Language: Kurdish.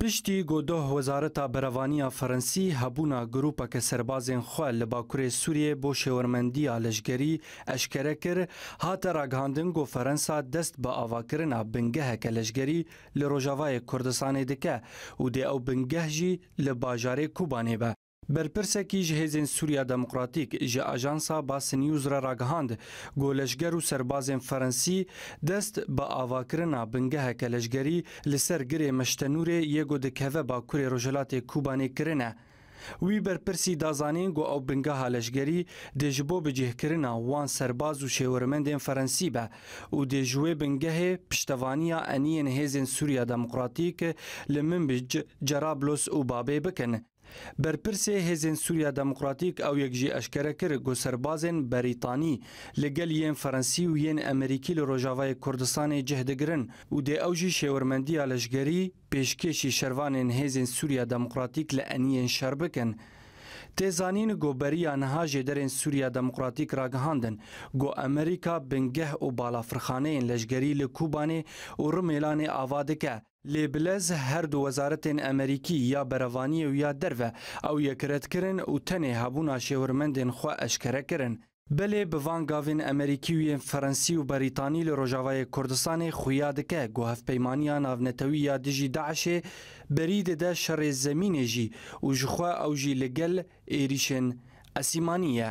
Piştî ku doh Wezareta Berevaniya Ferensî hebûna grûpeke serbazên xwe li bakurê Sûriyê bo şêwirmendiya leşkerî eşkere kir, hate ragihandin ku Ferensa dest bi avakirina bingeheke leşkerî li Rojavayê Kurdistanê dike û dê ew bingeh jî li bajarê Kûbanê be. Berpirsekî ji Hêzên Sûriya Demokratîk ji ajansa Bas News re ragihand ku leşger û serbazên ferensî dest bi avakirina bingeheke leşgerî li ser girê Meştenûrê yê ku dikeve bakurê rojhilatê Kobanê kirine. Wî berpirsî da zanîn ku ew bingeha leşgerî dê ji bo bicihkirina wan serbaz û şêwirmendên ferensî be û dê ji wê bingehê piştevaniya eniyên Hêzên Sûriya Demokratîk li Minbij, Cerablos û Babê bikin. Berpirsê Hêzên Sûriya Demokratîk ew yek jî eşkere kir ku serbazên Berîtanî li gel yên Ferensî û yên Emerîkî li Rojavayê Kurdistanê cih digirin û dê ew jî şêwirmendiya leşgerî pêşkêşî şervanên Hêzên Sûriya Demokratîk li eniyên şer bikin. Tê zanîn ku beriya niha jêderên Sûriya Demokratîk ragihandin ku Emerîka bingeh û balafirxaneyên leşgerî li Kûbanê û Rimêlanê ava dike, Lê bi lez her du wezaretên Emerîkî ya Berevaniyê û ya Derve ew yek red kirin û tenê hebûna şêwirmendên xwe eşkere kirin. Belê bi van gavên Emerîkî û yên Ferensî û Berîtanî li Rojavayê Kurdistanê xuya dike ku Hevpeymaniya Navnetewî ya dijî DAIŞ'ê berî dide şerê zemînê jî û jixwe ew jî li gel êrîşên Esîmanî ye.